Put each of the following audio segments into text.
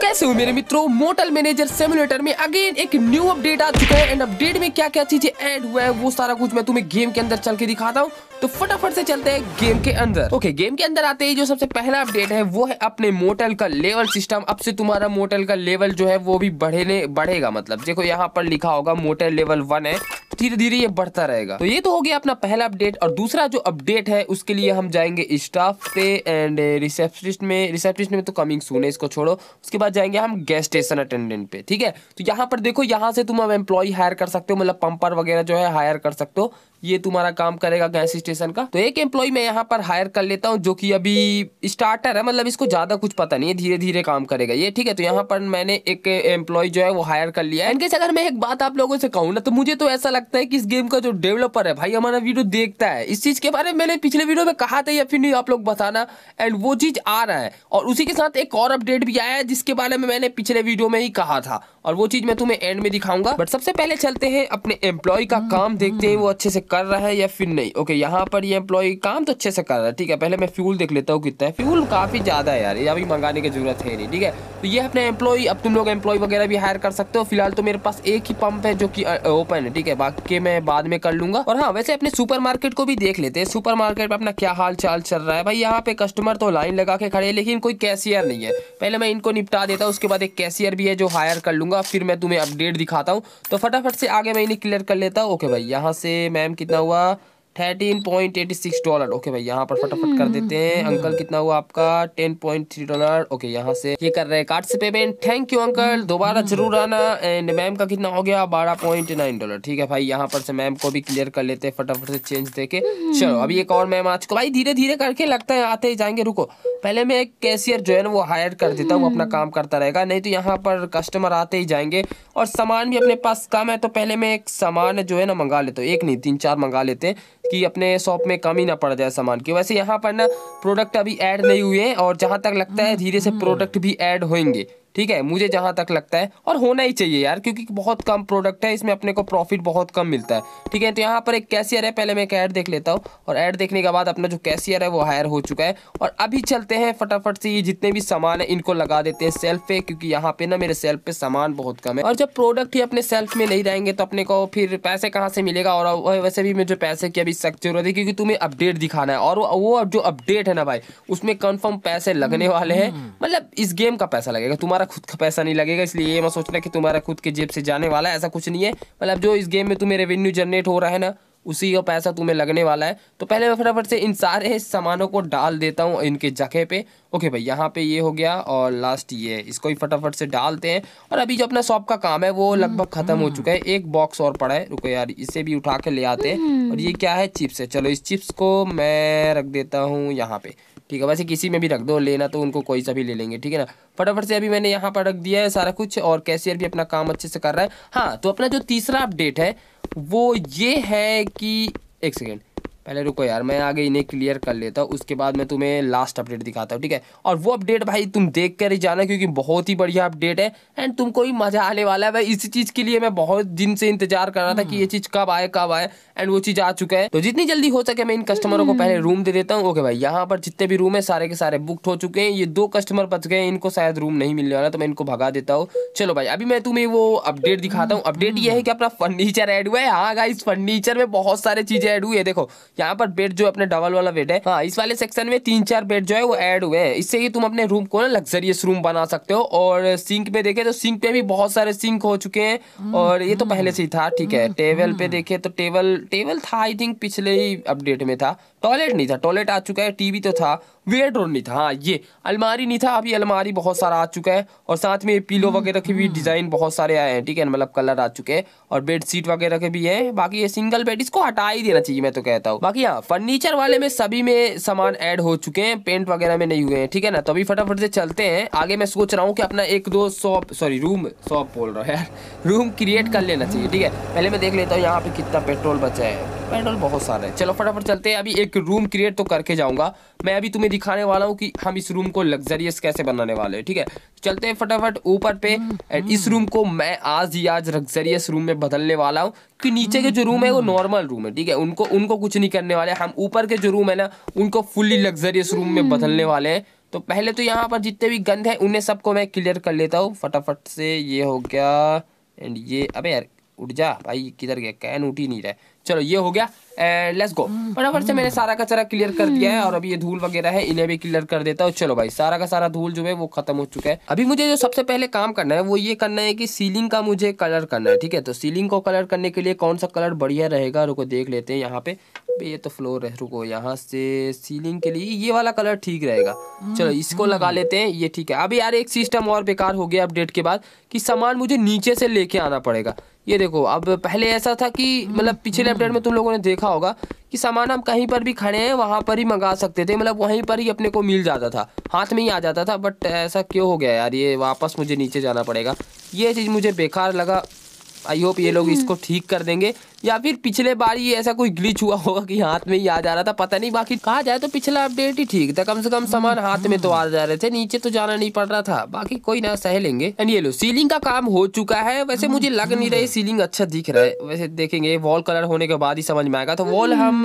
कैसे हो मेरे मित्रों? मोटल मैनेजर सिमुलेटर में अगेन एक न्यू अपडेट आ चुका है। एंड अपडेट में क्या क्या चीज़ें ऐड हुआ है वो सारा कुछ मैं तुम्हें गेम के अंदर चल के दिखाता हूँ। तो फटाफट से चलते हैं गेम के अंदर। ओके okay, गेम के अंदर आते ही जो सबसे पहला अपडेट है वो है अपने मोटल का लेवल सिस्टम अब से तुम्हारा मोटल का लेवल जो है वो भी बढ़ेगा मतलब। देखो यहाँ पर लिखा होगा मोटल लेवल वन है। धीरे धीरे ये बढ़ता रहेगा। तो ये तो हो गया अपना पहला अपडेट और दूसरा जो अपडेट है, उसके लिए हम जाएँगे स्टाफ पे एंड रिसेप्शनिस्ट में। रिसेप्शनिस्ट में तो कमिंग सून है, इसको छोड़ो। उसके बाद जाएँगे हम गैस स्टेशन अटेंडेंट पे, ठीक है? तो यहाँ पर देखो, यहाँ से तुम अब एम्प्लॉय हायर कर सकते हो मतलब पंपर वगैरह जो है हायर कर सकते हो। ये तुम्हारा काम करेगा गैस स्टेशन का। तो एक एम्प्लॉय मैं यहाँ पर हायर कर लेता हूँ, जो कि अभी स्टार्टर है मतलब इसको ज़्यादा कुछ पता नहीं है धीरे धीरे काम करेगा ये, ठीक है? तो यहाँ पर मैंने एक एम्प्लॉय जो है, वो हायर कर लिया है। इनके अगर मैं एक बात आप लोगों से कहूँ ना तो मुझे तो ऐसा लगता है कि इस गेम का जो डेवलपर है भाई, हमारा वीडियो देखता है। इस चीज़ के बारे में मैंने पिछले वीडियो में कहा था या फिर नहीं, आप लोग बताना। एंड वो चीज़ आ रहा है। और उसी के साथ एक और अपडेट भी आया है, जिसके बारे में मैंने पिछले वीडियो में ही कहा था। और वो चीज़ मैं तुम्हें एंड में दिखाऊँगा। बट सबसे पहले चलते हैं अपने एम्प्लॉय का काम, देखते हैं वो अच्छे से कर रहा है या फिर नहीं। ओके यहाँ पर ये एम्प्लॉय काम तो अच्छे से कर रहा है, ठीक है? पहले मैं फ्यूल देख लेता हूँ कितना है। फ्यूल काफ़ी ज़्यादा है यार, ये अभी मंगाने की ज़रूरत है नहीं, ठीक है? तो ये अपने एम्प्लॉय अब तुम लोग एम्प्लॉय वगैरह भी हायर कर सकते हो। फ़िलहाल तो मेरे पास एक ही पंप है जो की ओपन है, ठीक है? बाकी मैं बाद में कर लूँगा। और हाँ वैसे अपने सुपर को भी देख लेते हैं। सुपर मार्केट में अपना क्या हाल चाल चल रहा है? भाई, यहाँ पे कस्टमर तो लाइन लगा के खड़े लेकिन कोई कैशियर नहीं है। पहले मैं इनको निपटा देता हूँ, उसके बाद एक कैशियर भी है जो हायर कर लूँगा। फिर मैं तुम्हें अपडेट दिखाता हूँ। तो फटाफट से आगे मैं इन्हें क्लियर कर लेता हूँ। ओके भाई, यहाँ से मैम कितना हुआ? Thirteen point eighty six dollar okay भाई यहाँ पर फटाफट कर देते हैं। हम्म। अंकल कितना हुआ आपका? Ten point three dollar okay यहाँ से ये कर रहे हैं कार्ड से पेमेंट थैंक यू अंकल दोबारा ज़रूर आना। एंड मैम का कितना हो गया? बारह पॉइंट नाइन डॉलर ठीक है भाई यहाँ पर से मैम को भी क्लियर कर लेते हैं फटाफट से चेंज देके। चलो अभी एक और मैम आज को भाई धीरे धीरे करके लगता है आते ही जाएँगे रुको। पहले मैं एक कैशियर जो है ना वो हायर कर देता हूँ अपना काम करता रहेगा। नहीं तो यहाँ पर कस्टमर आते ही जाएँगे। और सामान भी अपने पास कम है तो पहले मैं एक सामान जो है ना मंगा लेता हूँ। एक नहीं तीन चार मंगा लेते हैं। कि अपने शॉप में कमी ना पड़ जाए सामान की वैसे यहाँ पर ना प्रोडक्ट अभी ऐड नहीं हुए हैं और जहाँ तक लगता है धीरे से प्रोडक्ट भी ऐड होंगे। ठीक है मुझे जहाँ तक लगता है और होना ही चाहिए यार क्योंकि बहुत कम प्रोडक्ट है इसमें अपने को प्रॉफिट बहुत कम मिलता है। ठीक है तो यहाँ पर एक कैशियर है पहले मैं एक ऐड देख लेता हूँ और ऐड देखने के बाद अपना जो कैशियर है वो हायर हो चुका है। और अभी चलते हैं फटाफट से ये जितने भी सामान है इनको लगा देते हैं सेल्फ पे क्योंकि यहाँ पे ना मेरे सेल्फ पे सामान बहुत कम है। और जब प्रोडक्ट ही अपने सेल्फ में नहीं रहेंगे तो अपने को फिर पैसे कहाँ से मिलेगा? और वैसे भी मुझे पैसे की अभी सख्त ज़रूरत है क्योंकि तुम्हें अपडेट दिखाना है। और वो जो अपडेट है ना भाई उसमें कन्फर्म पैसे लगने वाले हैं। मतलब इस गेम का पैसा लगेगा तुम्हारा खुद का पैसा नहीं लगेगा, इसलिए ये मत सोचना कि तुम्हारा खुद के जेब से जाने वाला है, ऐसा कुछ नहीं है। मतलब जो इस गेम में तुम्हें रेवेन्यू जनरेट हो रहा है ना, उसी का पैसा तुम्हें लगने वाला है। तो पहले मैं फटाफट से इन सारे सामानों को डाल देता हूँ इनके जगह पे। ओके भाई, यहाँ पे ये हो गया और लास्ट ये। इसको ही फटाफट से डालते हैं। और अभी जो अपना शॉप का काम है, वो लगभग खत्म हो चुका है। एक बॉक्स और पड़ा है। रुको यार, इसे भी उठा के ले आते हैं। और ये क्या है? चिप्स है। चलो, इस चिप्स को मैं रख देता हूँ यहाँ पे। ठीक है, वैसे किसी में भी रख दो, लेना तो उनको कोई सा भी ले लेंगे, ठीक है ना? फटाफट से अभी मैंने यहाँ पर रख दिया है सारा कुछ, और कैशियर भी अपना काम अच्छे से कर रहा है। हाँ तो अपना जो तीसरा अपडेट है, वो ये है कि, एक सेकेंड पहले रुको यार मैं आगे इन्हें क्लियर कर लेता हूँ उसके बाद मैं तुम्हें लास्ट अपडेट दिखाता हूँ ठीक है? और वो अपडेट भाई तुम देख कर ही जाना क्योंकि बहुत ही बढ़िया अपडेट है एंड तुमको ही मज़ा आने वाला है। भाई इसी चीज़ के लिए मैं बहुत दिन से इंतज़ार कर रहा था कि ये चीज़ कब आए कब आए एंड वो चीज़ आ चुका है। तो जितनी जल्दी हो सके मैं इन कस्टमरों को पहले रूम दे देता हूँ। ओके भाई यहाँ पर जितने भी रूम है सारे के सारे बुकड हो चुके हैं। ये दो कस्टमर बच गए इनको शायद रूम नहीं मिलने वाला तो मैं इनको भगा देता हूँ। चलो भाई अभी मैं तुम्हें वो अपडेट दिखाता हूँ। अपडेट ये है कि अपना फर्नीचर एड हुआ है। हाँ इस फर्नीचर में बहुत सारे चीज़ें एड हुई है। देखो यहाँ पर बेड जो अपने डबल वाला बेड है। हाँ। इस वाले सेक्शन में तीन चार बेड जो है वो एड हुए हैं। इससे ही तुम अपने रूम को ना लग्जरियस रूम बना सकते हो। और सिंक पे देखे तो सिंक पे भी बहुत सारे सिंक हो चुके हैं। और ये तो पहले से ही था ठीक है। टेबल पे देखे तो टेबल टेबल था आई थिंक पिछले ही अपडेट में था। टॉयलेट नहीं था टॉयलेट आ चुका है टीवी तो था। वेयरड्रोन नहीं था हाँ ये अलमारी नहीं था अभी अलमारी बहुत सारा आ चुका है और साथ में पीलो हम्म, वगैरह के भी डिज़ाइन हम्म। बहुत सारे आए हैं ठीक है मतलब कलर आ चुके हैं और बेड शीट वगैरह के भी हैं बाकी ये सिंगल बेड इसको हटा ही देना चाहिए मैं तो कहता हूँ बाकी हाँ फर्नीचर वाले में सभी में सामान ऐड हो चुके हैं पेंट वगैरह में नहीं हुए हैं ठीक है ना तो अभी फटाफट से चलते हैं आगे मैं सोच रहा हूँ कि अपना एक दो शॉप सॉरी रूम शॉप बोल रहा है यार रूम क्रिएट कर लेना चाहिए ठीक है पहले मैं देख लेता हूँ यहाँ पे कितना पेट्रोल बचा है पेट्रोल बहुत सारे है। चलो फटाफट चलते हैं। अभी एक रूम क्रिएट तो करके जाऊँगा। मैं अभी तुम्हें दिखाने वाला हूँ कि हम इस रूम को लग्जरियस कैसे बनाने वाले हैं, ठीक है? चलते हैं फटाफट ऊपर पे। एंड इस रूम को मैं आज ही आज लग्जरियस रूम में बदलने वाला हूँ। कि नीचे के जो रूम है, वो नॉर्मल रूम है, ठीक है? उनको उनको कुछ नहीं करने वाले। हम ऊपर के जो रूम है ना, उनको फुल्ली लग्जरियस रूम में बदलने वाले हैं। तो पहले तो यहाँ पर जितने भी गंद है, उन्हें सबको मैं क्लियर कर लेता हूँ। फटाफट से ये हो गया। एंड ये, अबे यार, उठ जा। भाई, किधर गया? कैन उठ ही नहीं रहा चलो ये हो गया। एंड लेट्स गो फटाफट से मैंने सारा का सारा क्लियर कर दिया है और अभी ये धूल वगैरह है इन्हें भी क्लियर कर देता हूँ। चलो भाई सारा का सारा धूल जो है वो खत्म हो चुका है। अभी मुझे जो सबसे पहले काम करना है वो ये करना है कि सीलिंग का मुझे कलर करना है ठीक है? तो सीलिंग को कलर करने के लिए कौन सा कलर बढ़िया रहेगा रुको देख लेते हैं यहाँ पे। ये तो फ्लोर है रुको यहाँ से सीलिंग के लिए ये वाला कलर ठीक रहेगा। चलो इसको लगा लेते हैं ये ठीक है। अभी यार एक सिस्टम और बेकार हो गया अपडेट के बाद कि सामान मुझे नीचे से लेके आना पड़ेगा। ये देखो अब पहले ऐसा था कि मतलब पिछले अपडेट में तुम लोगों ने देखा होगा कि सामान हम कहीं पर भी खड़े हैं वहाँ पर ही मंगा सकते थे मतलब वहीं पर ही अपने को मिल जाता था। हाथ में ही आ जाता था बट ऐसा क्यों हो गया यार? ये वापस मुझे नीचे जाना पड़ेगा। ये चीज़ मुझे बेकार लगा। आई होप ये लोग इसको ठीक कर देंगे। या फिर पिछले बार ये ऐसा कोई ग्लिच हुआ होगा कि हाथ में ही आ जा रहा था पता नहीं बाकी कहा जाए तो पिछला अपडेट ही ठीक था। कम से कम सामान हाथ में तो आ जा रहे थे नीचे तो जाना नहीं पड़ रहा था। बाकी कोई ना सह लेंगे। एंड ये लो सीलिंग का काम हो चुका है। वैसे मुझे लग नहीं रही सीलिंग अच्छा दिख रहा है। वैसे देखेंगे वॉल कलर होने के बाद ही समझ में आएगा। तो वॉल हम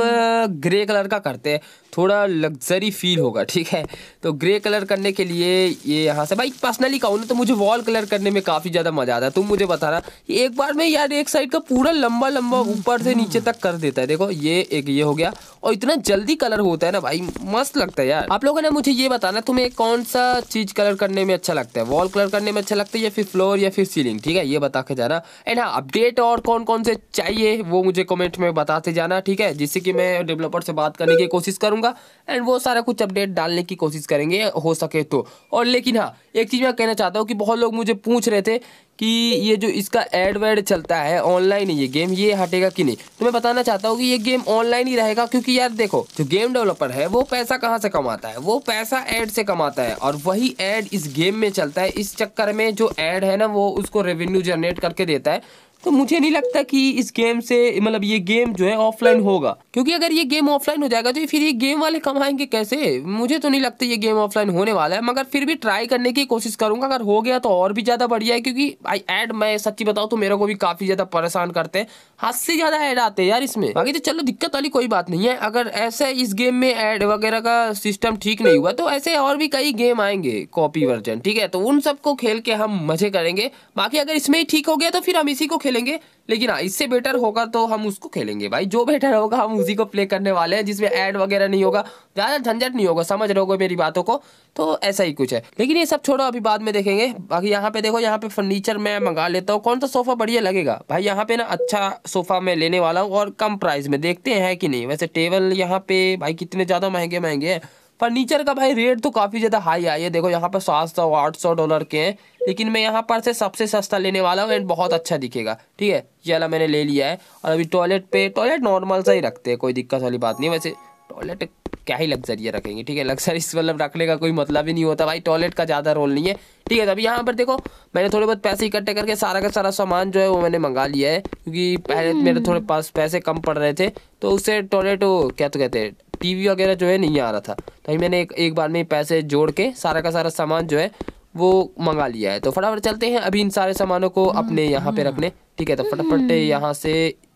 ग्रे कलर का करते हैं। थोड़ा लग्जरी फील होगा ठीक है? तो ग्रे कलर करने के लिए ये यहाँ से भाई पर्सनली कहूँ ना तो मुझे वॉल कलर करने में काफ़ी ज़्यादा मज़ा आता है। तुम मुझे बता रहा। एक बार में यार एक साइड का पूरा लंबा लंबा ऊपर से नीचे तक कर देता है। देखो, ये एक ये हो गया। और इतना जल्दी कलर होता है ना भाई, मस्त लगता है यार। आप लोगों ने मुझे ये बताना, तुम्हें कौन सा चीज़ कलर करने में अच्छा लगता है? वॉल कलर करने में अच्छा लगता है या फिर फ्लोर या फिर सीलिंग ठीक है, ये बता के जाना। एंड हाँ अपडेट और कौन कौन से चाहिए, वो मुझे कमेंट में बताते जाना, ठीक है? जिससे कि मैं डेवलपर से बात करने की कोशिश करूँगा। एंड वो सारा कुछ अपडेट डालने की कोशिश करेंगे, हो सके तो। और लेकिन हाँ एक चीज़ मैं कहना चाहता हूँ कि बहुत लोग मुझे पूछ रहे थे कि ये जो इसका एड वेड चलता है ऑनलाइन, ये गेम ये हटेगा कि नहीं? तो मैं बताना चाहता हूँ कि ये गेम ऑनलाइन ही रहेगा, क्योंकि यार देखो, जो गेम डेवलपर है, वो पैसा कहाँ से कमाता है? वो पैसा एड से कमाता है, और वही एड इस गेम में चलता है। इस चक्कर में जो एड है ना, वो उसको रेवेन्यू जनरेट करके देता है। तो मुझे नहीं लगता कि इस गेम से मतलब ये गेम जो है ऑफलाइन होगा। क्योंकि अगर ये गेम ऑफलाइन हो जाएगा तो फिर ये गेम वाले कमाएँगे कैसे? मुझे तो नहीं लगता ये गेम ऑफलाइन होने वाला है, मगर फिर भी ट्राई करने की कोशिश करूँगा। अगर हो गया तो और भी ज़्यादा बढ़िया है, क्योंकि आई एड मैं सच्ची बताऊँ तो मेरे को भी काफ़ी ज़्यादा परेशान करते हैं। हद से ज़्यादा एड आते हैं यार इसमें। बाकी तो चलो, दिक्कत वाली कोई बात नहीं है। अगर ऐसे इस गेम में एड वगैरह का सिस्टम ठीक नहीं हुआ तो ऐसे और भी कई गेम आएँगे कॉपी वर्जन ठीक है? तो उन सबको खेल के हम मज़े करेंगे। बाकी अगर इसमें ही ठीक हो गया तो फिर हम इसी को खेलेंगे, लेकिन हाँ इससे बेटर होगा तो हम उसको खेलेंगे भाई। जो बेटर होगा, हम उसी को प्ले करने वाले हैं, जिसमें ऐड वगैरह नहीं होगा। ज़्यादा झंझट नहीं होगा, समझ रहे हो मेरी बातों को? तो ऐसा ही कुछ है। लेकिन ये सब छोड़ो, अभी बाद में देखेंगे। बाकी यहाँ पे देखो, यहाँ पे फर्नीचर मैं मंगा लेता हूँ। कौन सा सोफ़ा बढ़िया लगेगा? भाई यहाँ पे ना अच्छा सोफ़ा मैं लेने वाला हूँ, और कम प्राइस में। देखते हैं कि नहीं। वैसे टेबल यहाँ पे भाई कितने ज़्यादा महँगे महँगे हैं। फर्नीचर का भाई रेट तो काफ़ी ज़्यादा हाई आई है देखो, यहाँ पर सात सौ, आठ सौ डॉलर के हैं। लेकिन मैं यहाँ पर से सबसे सस्ता लेने वाला हूँ एंड बहुत अच्छा दिखेगा। ठीक है? ये वाला मैंने ले लिया है। और अभी टॉयलेट पे टॉयलेट नॉर्मल सा ही रखते हैं, कोई दिक्कत वाली बात नहीं वैसे। टॉयलेट क्या ही लग्जरी रखेंगे ठीक है? लग्जरी मतलब रखने का कोई मतलब ही नहीं होता। भाई टॉयलेट का ज़्यादा रोल नहीं है ठीक है? तो अभी यहाँ पर देखो मैंने थोड़े बहुत पैसे इकट्ठे करके सारा का सारा सामान जो है वो मैंने मंगा लिया है क्योंकि पहले मेरे थोड़े पास पैसे कम पड़ रहे थे तो उससे टॉयलेट वो क्या तो कहते हैं टीवी वगैरह जो है नहीं आ रहा था। तो मैंने एक एक बार में पैसे जोड़ के सारा का सारा सामान जो है वो मंगा लिया है। तो फटाफट चलते हैं अभी इन सारे सामानों को अपने यहाँ पे रखने। ठीक है तो फटाफट यहाँ से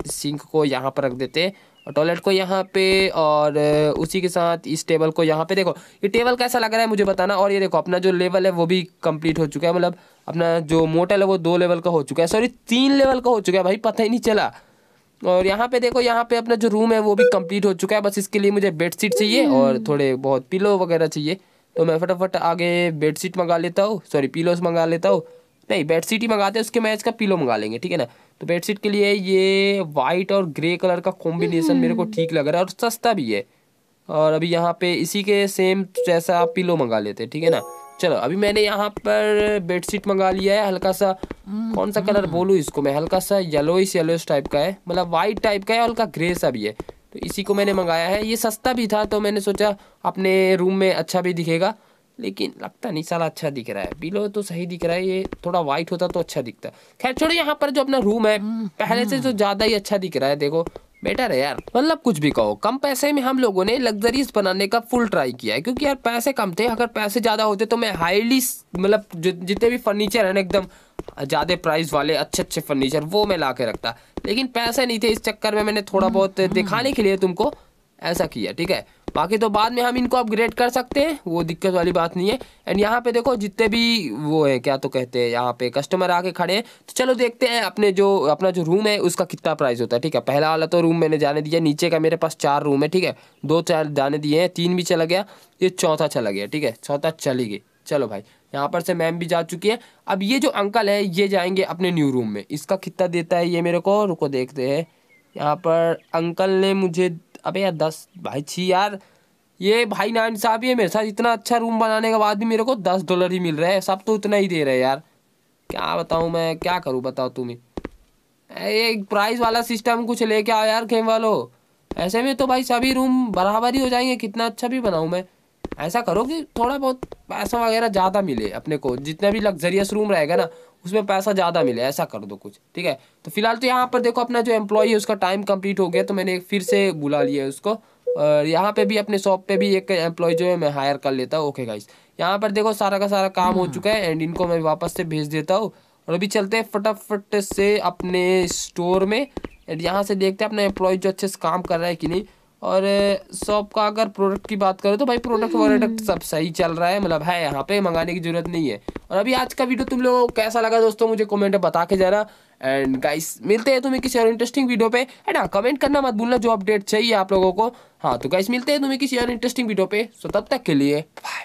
सिंक को यहाँ पर रख देते हैं और टॉयलेट को यहाँ पे और उसी के साथ इस टेबल को यहाँ पे देखो ये टेबल कैसा लग रहा है मुझे बताना। और ये देखो अपना जो लेवल है वो भी कंप्लीट हो चुका है। मतलब अपना जो मोटल है वो दो लेवल का हो चुका है। सॉरी तीन लेवल का हो चुका है भाई पता ही नहीं चला। और यहाँ पे देखो यहाँ पे अपना जो रूम है वो भी कंप्लीट हो चुका है। बस इसके लिए मुझे बेडशीट चाहिए और हम्म। थोड़े बहुत पिलो वगैरह चाहिए। तो मैं फटाफट आगे बेडशीट मंगा लेता हूँ सॉरी पिलोस मंगा लेता हूँ। नहीं बेडशीट ही मंगाते हैं उसके मैच का पिलो मंगा लेंगे ठीक है ना? तो बेडशीट के लिए ये वाइट और ग्रे कलर का कॉम्बिनेशन मेरे को ठीक लग रहा है और सस्ता भी है। और अभी यहाँ पे इसी के सेम जैसा आप पिलो मंगा लेते हैं ठीक है ना? चलो अभी मैंने यहाँ पर बेडशीट मंगा लिया है हल्का सा कौन सा कलर बोलूँ इसको मैं? हल्का सा येलोइस येलोइस टाइप का है मतलब वाइट टाइप का है हल्का ग्रे सा भी है। तो इसी को मैंने मंगाया है। ये सस्ता भी था तो मैंने सोचा अपने रूम में अच्छा भी दिखेगा लेकिन लगता नहीं साला अच्छा दिख रहा है। बिलो तो सही दिख रहा है ये थोड़ा वाइट होता तो अच्छा दिखता। खैर छोड़ो यहाँ पर जो अपना रूम है पहले से तो ज़्यादा ही अच्छा दिख रहा है देखो बेटर है यार मतलब कुछ भी कहो, कम पैसे में हम लोगों ने लग्जरीज बनाने का फुल ट्राई किया है, क्योंकि यार पैसे कम थे, अगर पैसे ज़्यादा होते तो मैं हाईली मतलब जितने भी फर्नीचर है ना एकदम, ज़्यादा प्राइस वाले अच्छे अच्छे फर्नीचर वो मैं ला के रखता। लेकिन पैसे नहीं थे, इस चक्कर में मैंने थोड़ा बहुत दिखाने के लिए तुमको ऐसा किया, ठीक है? बाकी तो बाद में हम इनको अपग्रेड कर सकते हैं, वो दिक्कत वाली बात नहीं है। एंड यहाँ पे देखो, जितने भी वो है, क्या तो कहते हैं, यहाँ पे कस्टमर आके खड़े हैं। तो चलो देखते हैं अपने जो, अपना जो रूम है, उसका कितना प्राइस होता है, ठीक है? पहला वाला तो रूम मैंने जाने दिया, नीचे का मेरे पास चार रूम है, ठीक है? दो चार जाने दिए हैं, तीन भी चला गया, ये चौथा चला गया, ठीक है? चौथा चली गई। चलो भाई, यहाँ पर से मैम भी जा चुकी है। अब ये जो अंकल है, ये जाएँगे अपने न्यू रूम में। इसका कितना देता है ये मेरे को? रुको देखते हैं। यहाँ पर अंकल ने मुझे अबे यार दस, भाई छी यार, ये भाई नाइन साहब, ये मेरे साथ इतना अच्छा रूम बनाने के बाद भी मेरे को दस डॉलर ही मिल रहा है, सब तो इतना ही दे रहे हैं यार। क्या बताऊँ मैं, क्या करूँ, बताओ तुम्हें। ये प्राइस वाला सिस्टम कुछ लेके आओ यार खेम वालों ऐसे में तो भाई सभी रूम बराबर ही हो जाएँगे, कितना अच्छा भी बनाऊँ मैं। ऐसा करो कि थोड़ा बहुत पैसा वगैरह ज़्यादा मिले अपने को। जितना भी लग्जरियस रूम रहेगा ना उसमें पैसा ज़्यादा मिले ऐसा कर दो कुछ ठीक है? तो फ़िलहाल तो यहाँ पर देखो अपना जो एम्प्लॉई है उसका टाइम कंप्लीट हो गया तो मैंने फिर से बुला लिया है उसको। और यहाँ पे भी अपने शॉप पे भी एक एम्प्लॉय जो है मैं हायर कर लेता हूँ। ओके गाइस यहाँ पर देखो सारा का सारा काम हो चुका है एंड इनको मैं वापस से भेज देता हूँ। और अभी चलते हैं फटाफट से अपने स्टोर में एंड यहाँ से देखते हैं अपना एम्प्लॉय जो अच्छे से काम कर रहा है कि नहीं। और शॉप का अगर प्रोडक्ट की बात करें तो भाई प्रोडक्ट वोडक्ट सब सही चल रहा है। मतलब है यहाँ पे मंगाने की ज़रूरत नहीं है। और अभी आज का वीडियो तुम लोगों को कैसा लगा दोस्तों मुझे कमेंट में बता के जाना। एंड गाइस मिलते हैं तुम्हें किसी और इंटरेस्टिंग वीडियो पे। एंड हाँ कमेंट करना मत भूलना जो अपडेट चाहिए आप लोगों को। हाँ तो गाइस मिलते हैं तुम्हें किसी और इंटरेस्टिंग वीडियो पे। सो तब तक के लिए बाय